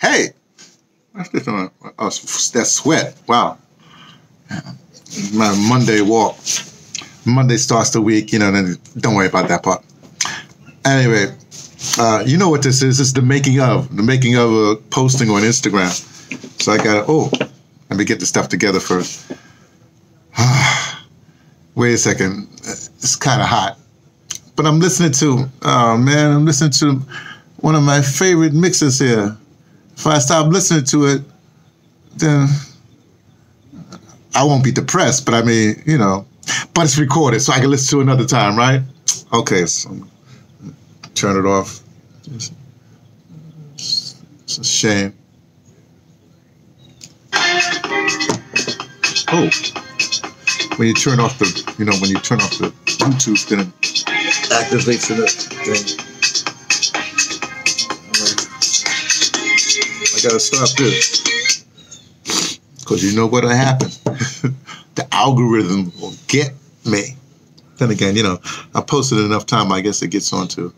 Hey, that's this on? Oh, that sweat. Wow. My Monday walk. Monday starts the week, you know, then don't worry about that part. Anyway, uh, you know what this is? It's the making of, the making of a posting on Instagram. So I got to, oh, let me get the stuff together first. Wait a second. It's kind of hot. But I'm listening to, oh man, I'm listening to one of my favorite mixes here. If I stop listening to it, then I won't be depressed. But I mean, you know, but it's recorded, so I can listen to it another time, right? Okay, so turn it off. It's, a shame. Oh, when you turn off the, you know, when you turn off the YouTube, then it activates the thing. I gotta stop this because you know what'll happen. the algorithm will get me. Then again, you know, I posted enough time. I guess it gets onto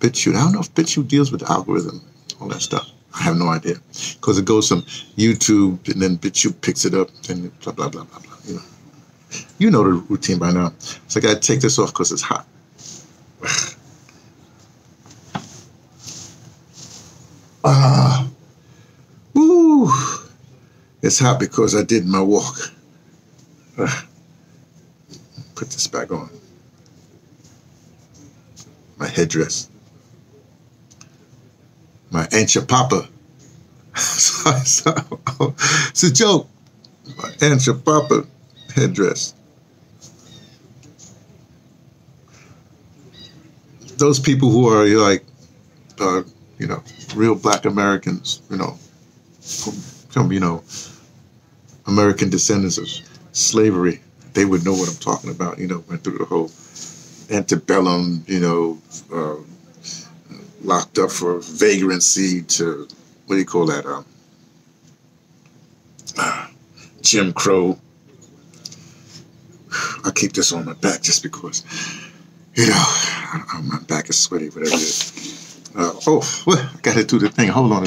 BitChute. I don't know if BitChute deals with the algorithm, all that stuff. I have no idea because it goes from YouTube and then BitChute picks it up and blah blah blah blah blah. You know, you know the routine by now. So I gotta take this off because it's hot. Ah. uh! It's hot because I did my walk. Uh, put this back on. My headdress. My Aunt Papa. it's a joke. My Aunt Papa headdress. Those people who are like, uh, you know, real black Americans, you know, from, you know, American descendants of slavery, they would know what I'm talking about. You know, went through the whole antebellum, you know, uh, locked up for vagrancy to, what do you call that? Um, uh, Jim Crow. I keep this on my back just because, you know, my back is sweaty, whatever it is. Uh, oh, well, I got to do the thing. Hold on.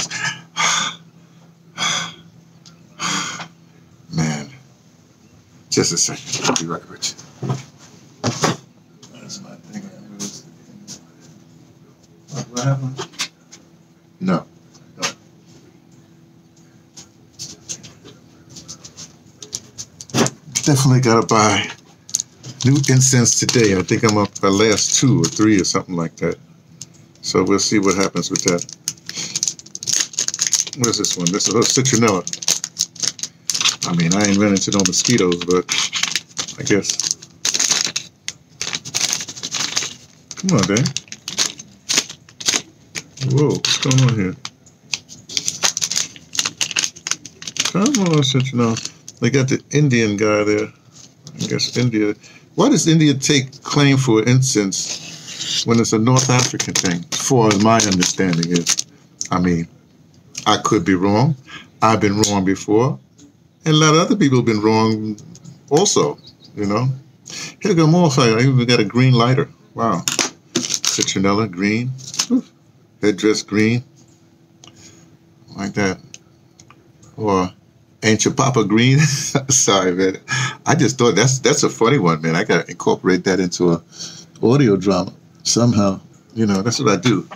Just a second. I'll be right with you. That's my thing. What happened? No. No. Definitely gotta buy new incense today. I think I'm up the last two or three or something like that. So we'll see what happens with that. What is this one? This is a citronella. I mean, I into no mosquitoes, but I guess. Come on, Dan. Whoa, what's going on here? Come on, Central. They got the Indian guy there. I guess India. Why does India take claim for incense when it's a North African thing? For as my understanding is, I mean, I could be wrong. I've been wrong before. And a lot of other people have been wrong also, you know. Here go more fire. I even got a green lighter. Wow. Citronella, green. Headdress, green. Like that. Or Ain't Your Papa Green? Sorry, man. I just thought that's that's a funny one, man. I gotta incorporate that into a audio drama somehow. You know, that's what I do.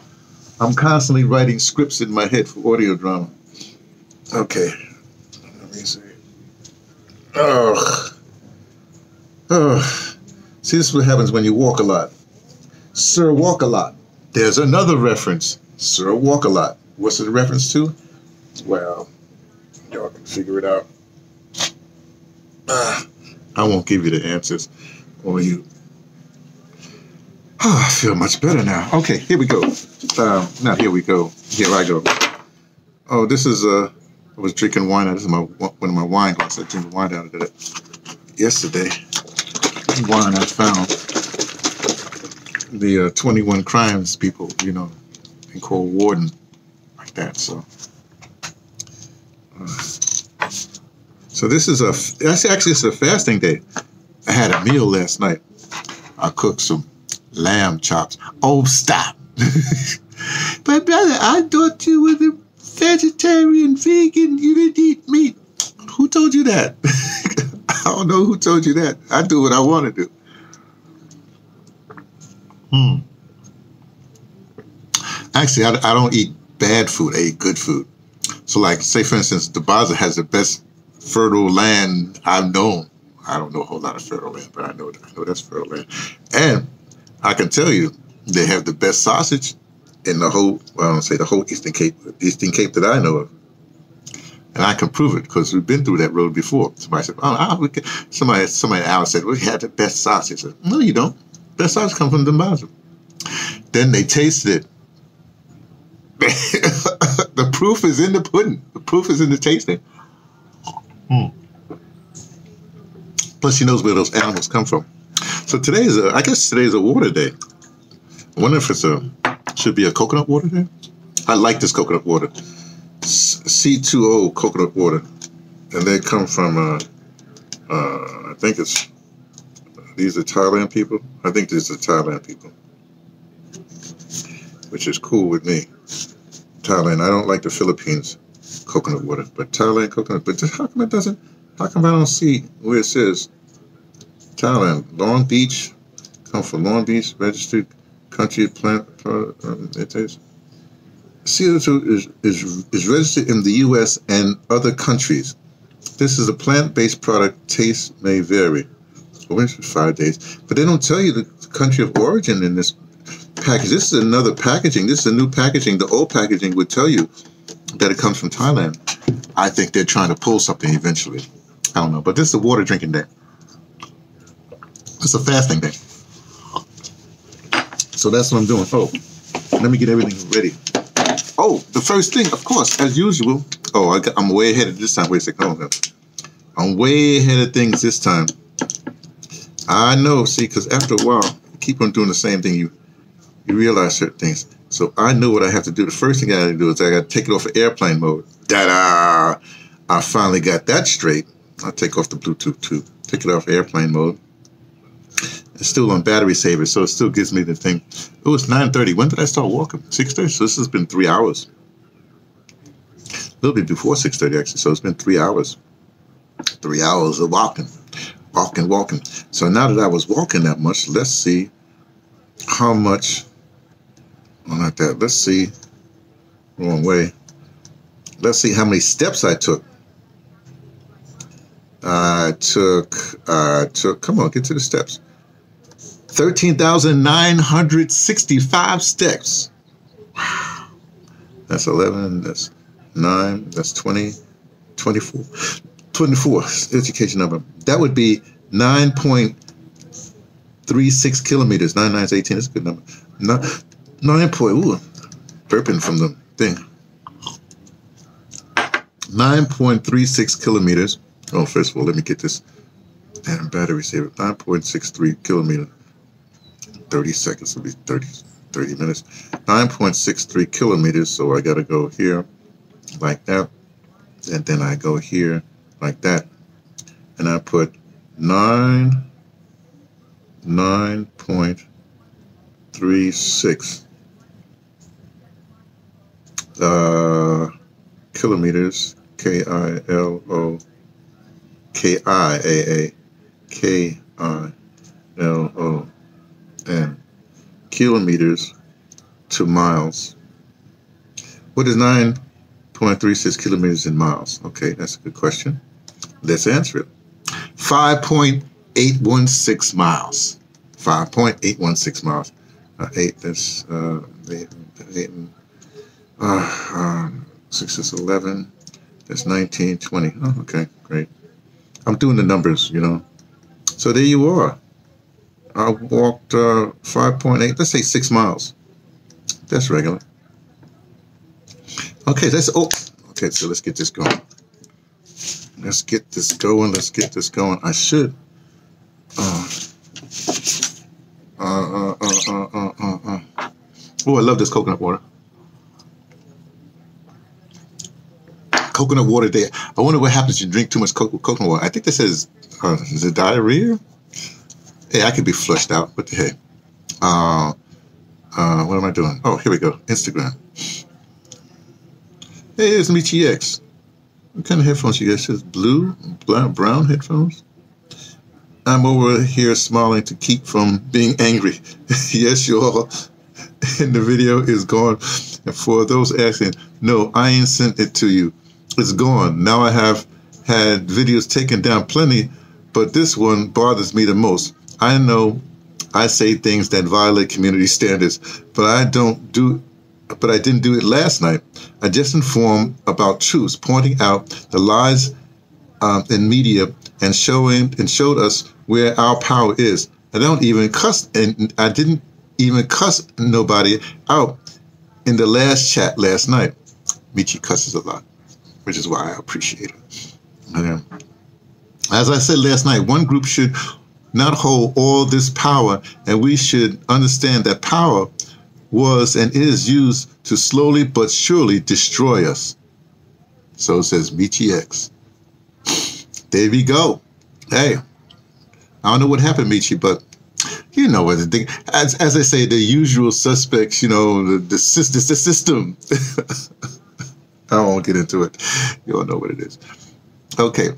I'm constantly writing scripts in my head for audio drama. Okay. Let me see. Ugh. Ugh. See, this is what happens when you walk a lot. Sir Walk a Lot. There's another reference. Sir Walk a Lot. What's it a reference to? Well, y'all can figure it out. Uh, I won't give you the answers. Or you. Oh, I feel much better now. Okay, here we go. Uh, now here we go. Here I go. Oh, this is uh I was drinking wine. This is my one of my wine glasses. I drank wine out of it yesterday. Wine I found. The uh, 21 crimes people, you know, in called Warden, like that. So, uh, so this is a. That's actually it's a fasting day. I had a meal last night. I cooked some lamb chops. Oh, stop! but brother, I thought you were the vegetarian, vegan, you didn't eat meat. Who told you that? I don't know who told you that. I do what I want to do. Hmm. Actually, I, I don't eat bad food. I eat good food. So, like, say for instance, DeBaza has the best fertile land I've known. I don't know a whole lot of fertile land, but I know I know that's fertile land. And I can tell you, they have the best sausage in the whole, well, I don't say the whole Eastern Cape, Eastern Cape that I know of. And I can prove it because we've been through that road before. Somebody said, oh, can. somebody, somebody else said, we had the best sausage. Said, no, you don't. Best sausage comes from DeBaza. Then they tasted it. the proof is in the pudding. The proof is in the tasting. Mm. Plus, she knows where those animals come from. So today is, a, I guess today is a water day. I wonder if it's a, should be a coconut water there. I like this coconut water. C2O coconut water. And they come from, uh, uh, I think it's, these are Thailand people. I think these are Thailand people. Which is cool with me. Thailand. I don't like the Philippines coconut water, but Thailand coconut. But how come it doesn't? How come I don't see where it says Thailand, Long Beach, come from Long Beach, registered country plant. Um, it is CO2 is, is, is registered in the U.S. and other countries. This is a plant-based product. Taste may vary. Only for five days, but they don't tell you the country of origin in this package. This is another packaging. This is a new packaging. The old packaging would tell you that it comes from Thailand. I think they're trying to pull something eventually. I don't know, but this is a water drinking day. It's a fasting day. So that's what I'm doing. Oh, let me get everything ready. Oh, the first thing, of course, as usual. Oh, I I'm way ahead of this time. Wait a second. Hold on. I'm way ahead of things this time. I know, see, because after a while, you keep on doing the same thing. You you realize certain things. So I know what I have to do. The first thing I got to do is I got to take it off of airplane mode. Da-da! I finally got that straight. I'll take off the Bluetooth too. Take it off airplane mode. It's still on battery saver, so it still gives me the thing. Oh, it's 9.30. When did I start walking? 6.30? So this has been three hours. A little bit before 6.30, actually. So it's been three hours. Three hours of walking. Walking, walking. So now that I was walking that much, let's see how much well, not that. Let's see. Wrong way. Let's see how many steps I took. I took, I took, come on, get to the steps. 13,965 steps. Wow. That's 11, that's 9, that's 20, 24. 24, education number. That would be 9.36 kilometers. 9, 9 is 18, that's a good number. 9 point, ooh, burping from the thing. 9.36 kilometers. Oh, first of all, let me get this damn battery saver. 9.63 kilometer. 30 seconds will be 30, 30 minutes. 9.63 kilometers. So I got to go here like that. And then I go here like that. And I put 9, 9.36 uh, kilometers, K I L O K I A A K I L O N kilometers to miles. What is 9.36 kilometers in miles? Okay, that's a good question. Let's answer it. 5.816 miles. 5.816 miles. Uh, eight, that's uh, eight, eight, uh, um, 6 is 11. That's 19, 20. Oh, okay, great. I'm doing the numbers, you know. So there you are. I walked uh, 5.8, let's say 6 miles. That's regular. Okay, that's, oh, okay, so let's get this going. Let's get this going. Let's get this going. I should. Uh, uh, uh, uh, uh, uh, uh. Oh, I love this coconut water. coconut water day. I wonder what happens if you drink too much co- coconut water. I think this says, uh, is it diarrhea? Hey, I could be flushed out. The heck? Uh, uh, what am I doing? Oh, here we go. Instagram. Hey, it's Michi X. What kind of headphones you guys? Just blue, brown, brown headphones? I'm over here smiling to keep from being angry. yes, you all. And the video is gone. And for those asking, no, I ain't sent it to you. It's gone. Now I have had videos taken down plenty, but this one bothers me the most. I know I say things that violate community standards, but I don't do but I didn't do it last night. I just informed about truths, pointing out the lies um, in media and showing and showed us where our power is. I don't even cuss, and I didn't even cuss nobody out in the last chat last night. Michi cusses a lot, which is why I appreciate it. Um, as I said last night, one group should not hold all this power, and we should understand that power was and is used to slowly but surely destroy us. So says Michi X. There we go. Hey, I don't know what happened, Michi, but you know what the thing. As, as I say, the usual suspects. You know the the, the system. I won't get into it. You all know what it is. Okay,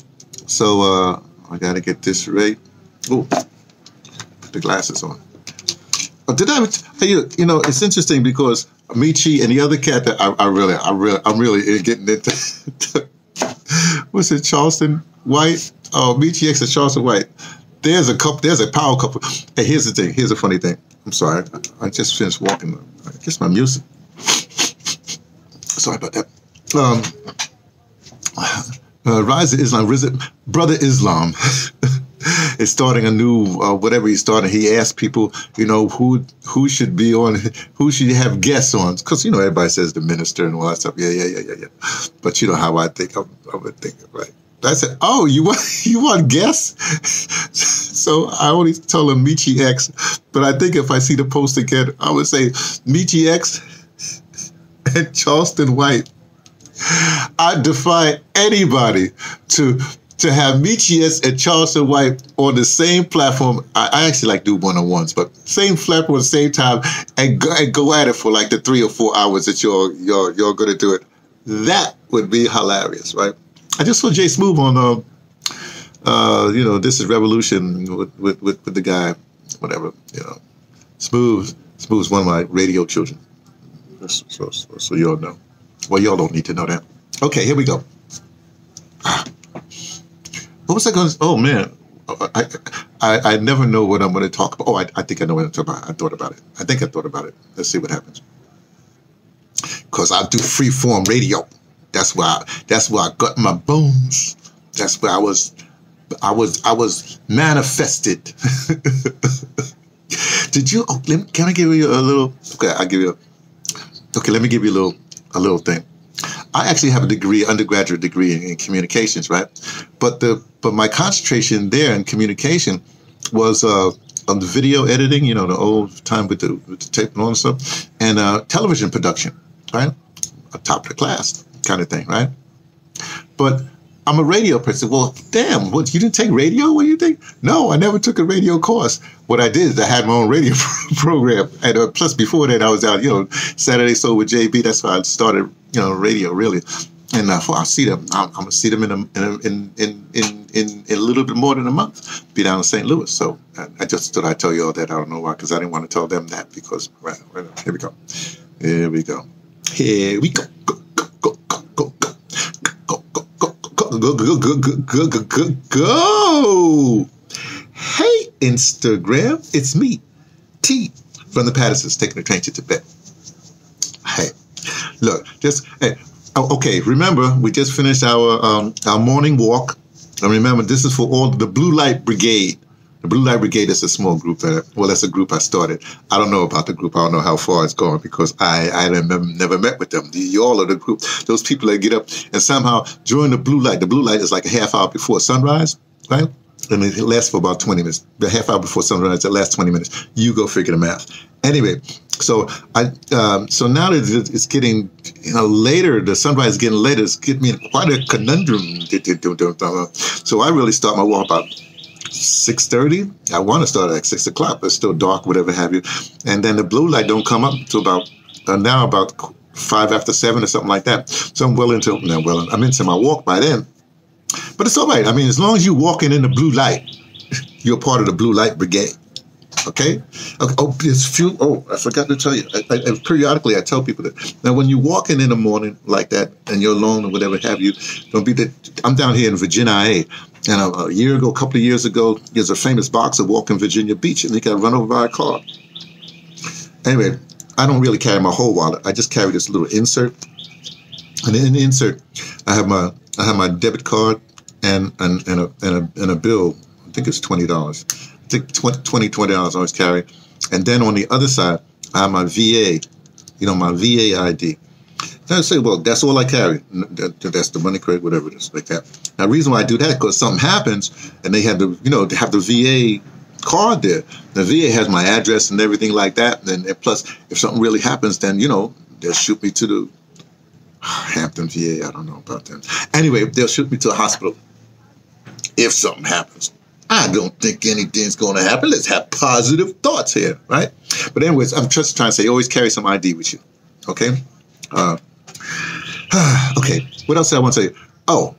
so uh, I gotta get this right. Oh, put the glasses on. Oh, did I you? You know, it's interesting because Michi and the other cat that I, I really, I really, I'm really getting into. what's it, Charleston White? Oh, Michi X and Charleston White. There's a couple. There's a power couple. Hey, here's the thing. Here's a funny thing. I'm sorry. I, I just finished walking. I guess my music. Sorry about that. Um, uh, Rizza Islam, Brother Islam. is starting a new uh, whatever he's starting. He asked people, you know, who who should be on, who should have guests on, because you know everybody says the minister and all that stuff. Yeah, yeah, yeah, yeah, yeah. But you know how I think. I, I would think right. I said, "Oh, you want you want guests?" so I only tell him Michi X, but I think if I see the post again, I would say Michi X and Charleston White. I defy anybody to to have Michi and Charleston White on the same platform. I, I actually like do one on ones, but same platform at the same time and go, and go at it for like the three or four hours that you're you're you're going to do it. That would be hilarious, right? I just saw Jay Smooth on, uh, uh, you know, this is Revolution with, with, with, with the guy, whatever, you know. Smooth, Smooth's one of my radio children. So, so, so you all know. Well, y'all don't need to know that. Okay, here we go. Ah. What was I going to? Oh man, I, I I never know what I'm going to talk about. Oh, I, I think I know what I'm talking about. I thought about it. I think I thought about it. Let's see what happens. Cause I do free form radio. That's why. I, that's where I got my bones. That's where I was. I was. I was manifested. Did you? Oh, me, can I give you a little? Okay, I'll give you. A, okay, let me give you a little. A little thing. I actually have a degree, undergraduate degree in, in, communications, right? But the but my concentration there in communication was uh, on the video editing, you know, the old time with the, with the tape and all that stuff, and uh, television production, right? A top of the class kind of thing, right? But I'm a radio person. Well, damn, what you didn't take radio? What do you think? No, I never took a radio course. What I did is I had my own radio program, and uh, plus before that I was out, you know, Saturday Soul with JB. That's why I started, you know, radio really. And uh, I see them. I'm, gonna see them in a, in, in, in in a little bit more than a month. Be down in St. Louis. So I, I just thought I'd tell you all that. I don't know why, because I didn't want to tell them that. Because right, right, here we go. Here we go. Here we go. Go go go go go go, go, go, go, go, go, go, go. Hey, Instagram, it's me, T from the Pattersons, taking the train to Tibet. Look, just, hey, oh, okay, remember, we just finished our, um, our morning walk. And remember, this is for all the Blue Light Brigade. The Blue Light Brigade is a small group that, well, that's a group I started. I don't know about the group. I don't know how far it's gone because I, I never, never met with them. The, y'all are the group, those people that get up and somehow during the blue light, the blue light is like a half hour before sunrise, right? And it lasts for about 20 minutes. The half hour before sunrise, it lasts 20 minutes. You go figure the math. Anyway, so I um, so now that it's getting you know later, the sunrise is getting later. It's getting me in quite a conundrum. So I really start my walk about six thirty. I want to start at six o'clock, but it's still dark, whatever have you. And then the blue light don't come up to about uh, now about five after seven or something like that. So I'm well into no, well, I'm into my walk by then. But it's all right. I mean, as long as you're walking in the blue light, you're part of the blue light brigade. Okay? Oh, it's few. Oh, I forgot to tell you. I, I, periodically, I tell people that. Now, when you're walking in the morning like that and you're alone or whatever have you, don't be that. I'm down here in Virginia, and a, a, year ago, a couple of years ago, there's a famous boxer walking Virginia Beach and he got run over by a car. Anyway, I don't really carry my whole wallet. I just carry this little insert. And in the insert, I have my I have my debit card and and, and a and a and a bill. I think it's twenty dollars. I think 20 dollars I always carry. And then on the other side, I have my VA, you know, my VA ID. And I say, well, that's all I carry. That's the money credit, whatever it is, like that. Now, the reason why I do that because something happens and they have the, you know, have the VA card there. The VA has my address and everything like that. And, and plus, if something really happens, then you know they'll shoot me to the Hampton VA. I don't know about them. Anyway, they'll shoot me to a hospital if something happens. I don't think anything's going to happen. Let's have positive thoughts here, right? But anyways, I'm just trying to say, always carry some ID with you, okay? Uh, okay. What else I want to say? Oh,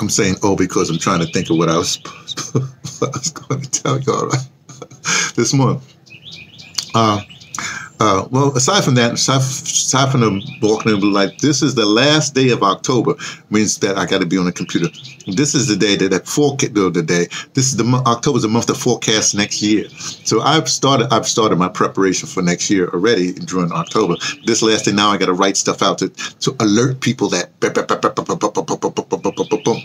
I'm saying oh because I'm trying to think of what I was what I was going to tell you. All right, this morning. Uh, uh, well, aside from that, aside, from the walking in blue light, this is the last day of October. Means that I got to be on the computer. This is the day that that forecast the day. This is the October is the month to forecast next year. So I've started I've started my preparation for next year already during October. This last day now I got to write stuff out to to alert people that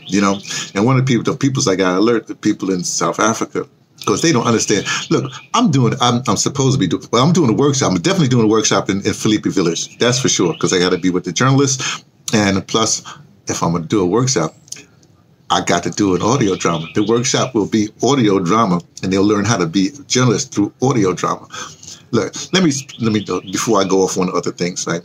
you know. And one of the people the people's I got alert the people in South Africa because they don't understand. Look, I'm doing, I'm, I'm supposed to be doing, well, I'm doing a workshop. I'm definitely doing a workshop in, in Philippi Village. That's for sure, because I got to be with the journalists. And plus, if I'm going to do a workshop, I got to do an audio drama. The workshop will be audio drama, and they'll learn how to be journalists through audio drama. Look, let me, let me, uh, before I go off on other things, right?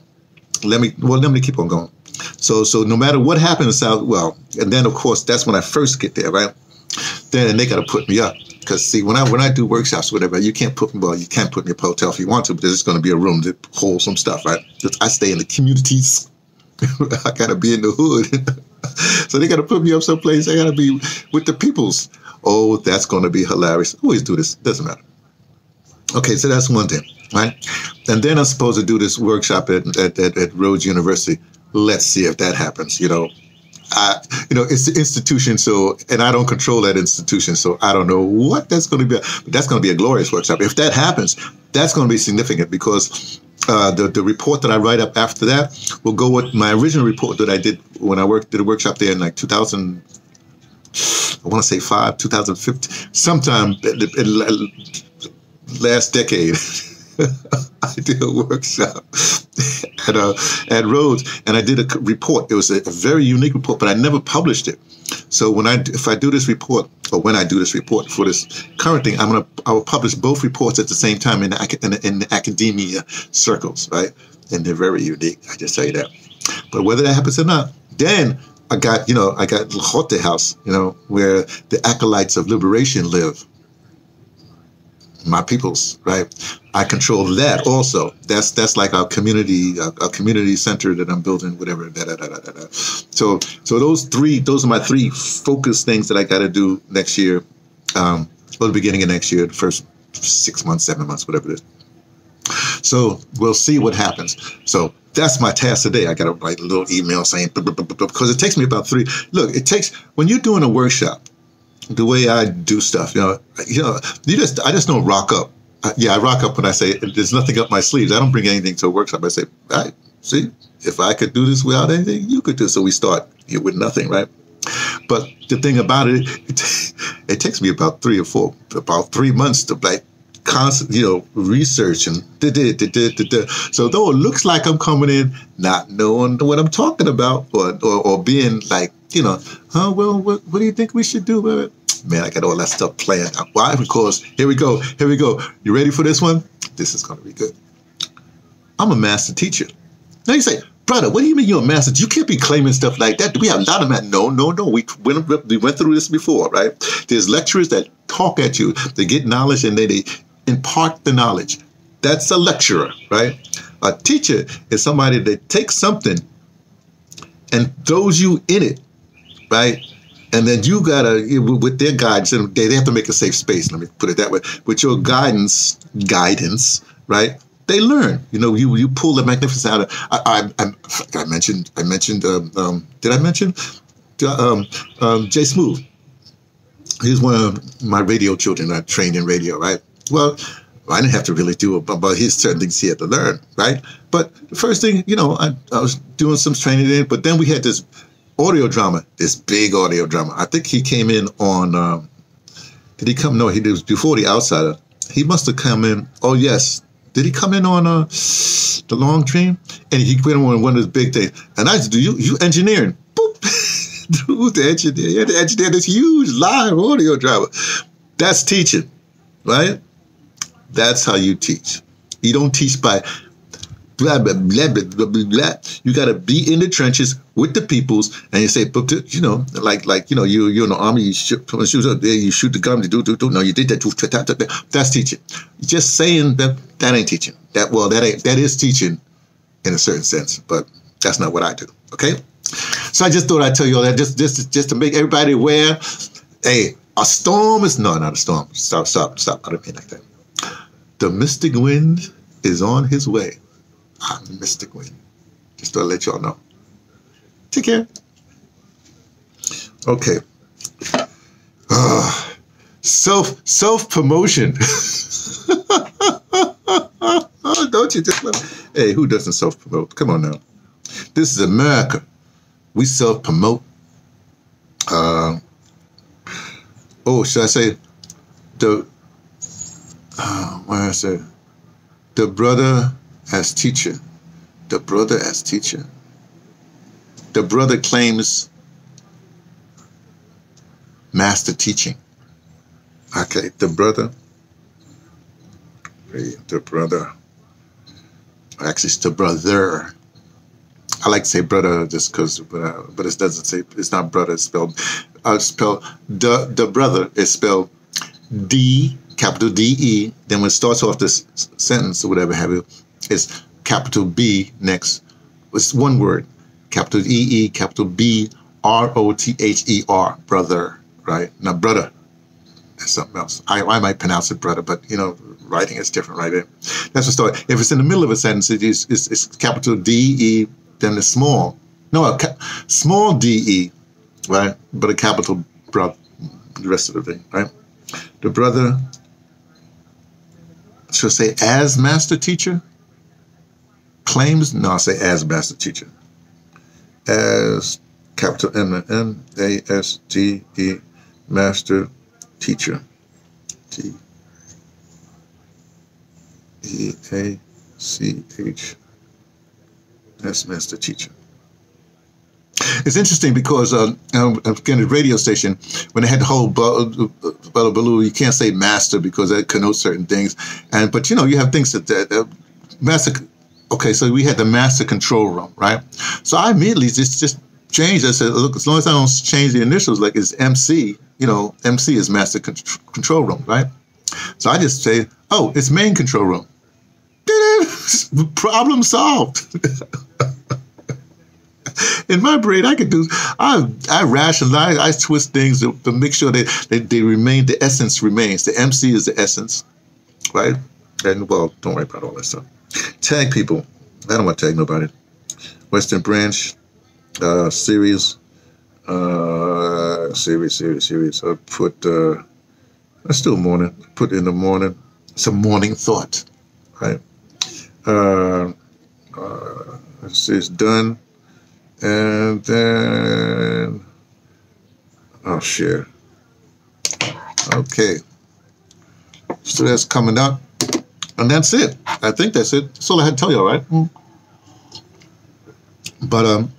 Let me, well, let me keep on going. So, so no matter what happens, South, well, and then of course, that's when I first get there, right? Then they got to put me up because see, when I when I do workshops, or whatever, you can't put well, you can't put me in a hotel if you want to, but there's going to be a room that holds some stuff, right? I stay in the communities. I gotta be in the hood, so they gotta put me up someplace. I gotta be with the peoples. Oh, that's going to be hilarious. Always do this. Doesn't matter. Okay, so that's one thing, right? And then I'm supposed to do this workshop at, at, at, at Rhodes University. Let's see if that happens. You know, I, you know, it's the institution. So, and I don't control that institution. So I don't know what that's going to be. But that's going to be a glorious workshop. If that happens, that's going to be significant because uh, the, the report that I write up after that will go with my original report that I did when I worked did a workshop there in like 2000. I want to say five, 2015, sometime last decade. I did a workshop at uh, at Rhodes, and I did a report. It was a, very unique report, but I never published it. So when I if I do this report, or when I do this report for this current thing, I'm gonna I will publish both reports at the same time in the, in, the, in the academia circles, right? And they're very unique. I just tell you that. But whether that happens or not, then I got you know I got Lhote House, you know, where the acolytes of liberation live my peoples, right? I control that also. That's that's like our community, a, community center that I'm building, whatever. Da, da, da. So so those three, those are my three focus things that I got to do next year, um, or the beginning of next year, the first six months, seven months, whatever it is. So we'll see what happens. So that's my task today. I got to write a little email saying because it takes me about three. Look, it takes when you're doing a workshop the way I do stuff. You know, you know, you just I just don't rock up. I, yeah, I rock up when I say there's nothing up my sleeves. I don't bring anything to a workshop. I say, I see if I could do this without anything, you could do. So we start with nothing, right? But the thing about it, it, it takes me about three or four, about three months to like constant, you know, research and da, da, da. so though it looks like I'm coming in not knowing what I'm talking about or, or, or being like, you know, huh, well, what, what do you think we should do? Man, I got all that stuff planned. Why? Because here we go. Here we go. You ready for this one? This is going to be good. I'm a master teacher. Now you say, brother, what do you mean you're a master? You can't be claiming stuff like that. Do we have a lot of that. No, no, no. We went, we went through this before, right? There's lecturers that talk at you. They get knowledge and then they impart the knowledge. That's a lecturer, right? A teacher is somebody that takes something and throws you in it, right? And then you gotta, with their guidance, they have to make a safe space. Let me put it that way. With your guidance, guidance, right? They learn. You know, you you pull the magnificence out of. I I, I, mentioned I mentioned. Um, um, did I mention um, um, Jay Smooth? He's one of my radio children. I trained in radio, right? Well, I didn't have to really do it, but, he's certain things he had to learn, right? But the first thing, you know, I, I was doing some training in, but then we had this audio drama, this big audio drama. I think he came in on, um, did he come? No, he was before The Outsider. He must have come in, oh, yes. Did he come in on uh, The Long Dream? And he went on one of his big things. And I said, do you, you engineering? Boop. Dude, the engineer, he had to engineer this huge live audio drama. That's teaching, right? That's how you teach. You don't teach by blah blah blah blah blah blah. blah. You got to be in the trenches with the peoples, and you say, you know, like like you know, you you're in the army, you shoot you shoot the gun, you do do do. No, you did that. That's teaching. Just saying that that ain't teaching. That well, that ain't that is teaching in a certain sense, but that's not what I do. Okay, so I just thought I'd tell you all that just just just to make everybody aware. Hey, a storm is no, not a storm. Stop, stop, stop. I don't mean like that. The mystic wind is on his way. I'm the mystic wind. Just to let y'all know. Take care. Okay. Uh, self self promotion. Don't you just love? Hey, who doesn't self promote? Come on now. This is America. We self promote. Uh, oh, should I say the uh, what I say? The brother as teacher. The brother as teacher. The brother claims master teaching. Okay, the brother. The brother. Actually, it's the brother. I like to say brother just because, but, uh, but it doesn't say it's not brother. It's spelled. Uh, spelled the the brother is spelled D capital D E. Then when it starts off this sentence or whatever have you, it's capital B next. It's one word, capital E E, capital B R O T H E R, brother, right? Now, brother, that's something else. I, I might pronounce it brother, but you know, writing is different, right? That's the story. If it's in the middle of a sentence, it is it's, it's capital D E, then the small, no, ca- small D E, right? But a capital brother, the rest of the thing, right? The brother should say as master teacher claims no i say as master teacher. As capital m n a s t e master teacher. T e a c h that's master teacher. It's interesting because uh, again, the radio station when they had the whole Bella Baloo, you can't say master because that connotes certain things, and but you know you have things that, that uh, master. Okay, so we had the master control room, right? So I immediately just just changed. I said, look, as long as I don't change the initials, like it's MC, you know, MC is master con- control room, right? So I just say, oh, it's main control room. Problem solved. in my brain, I could do. I I rationalize. I twist things to, to make sure that they, they remain. The essence remains. The MC is the essence, right? And well, don't worry about all that stuff. Tag people. I don't want to tag nobody. Western Branch uh, series, uh, series, series, series. I put. Uh, I still morning. Put in the morning. some morning thought, right? Uh, uh, it's done and then I'll share. Okay. So that's coming up. And that's it. I think that's it. That's all I had to tell you, all right? Mm. But um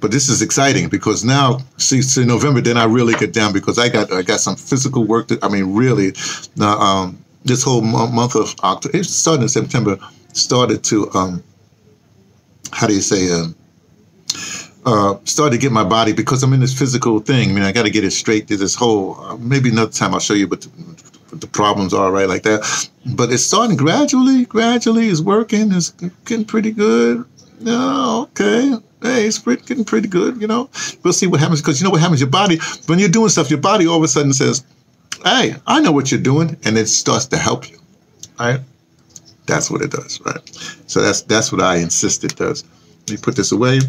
but this is exciting because now see, see November then I really get down because I got I got some physical work that I mean really now um this whole month of October it started in September started to um how do you say um uh, started to get my body because I'm in this physical thing. I mean, I got to get it straight to this whole. Uh, maybe another time I'll show you, but the problems are, right? Like that. But it's starting gradually, gradually. It's working. It's getting pretty good. Yeah, okay. Hey, it's pretty, getting pretty good. You know, we'll see what happens because you know what happens. Your body, when you're doing stuff, your body all of a sudden says, "Hey, I know what you're doing," and it starts to help you. Right? That's what it does. Right? So that's that's what I insist it does. Let me put this away.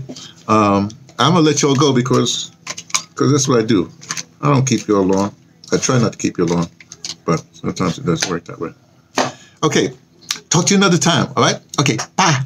Um, I'm gonna let y'all go because because that's what I do. I don't keep you all long. I try not to keep you long, but sometimes it doesn't work that way. Okay, talk to you another time. All right. Okay. Bye.